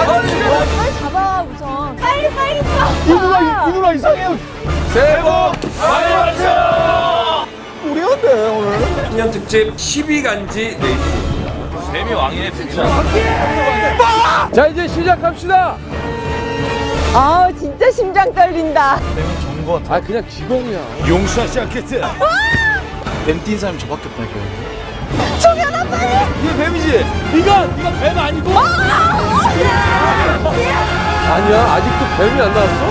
빨리 잡아 우선. 빨리 빨리 이 누나 이 누나 이상해요. 새해 복 많이 받으세요. 우리 어때 오늘? 신년 특집 12간지 레이스. 뱀이 왕이네 진짜. 자 이제 시작합시다. 아 진짜 심장 떨린다. 아 그냥 기공이야. 용사 시작했지. 뱀 뛴 사람이 저밖에 없다니까. 뱀이지? 이거 이거 뱀 아니고? 아니야 아직도 뱀이 안 나왔어?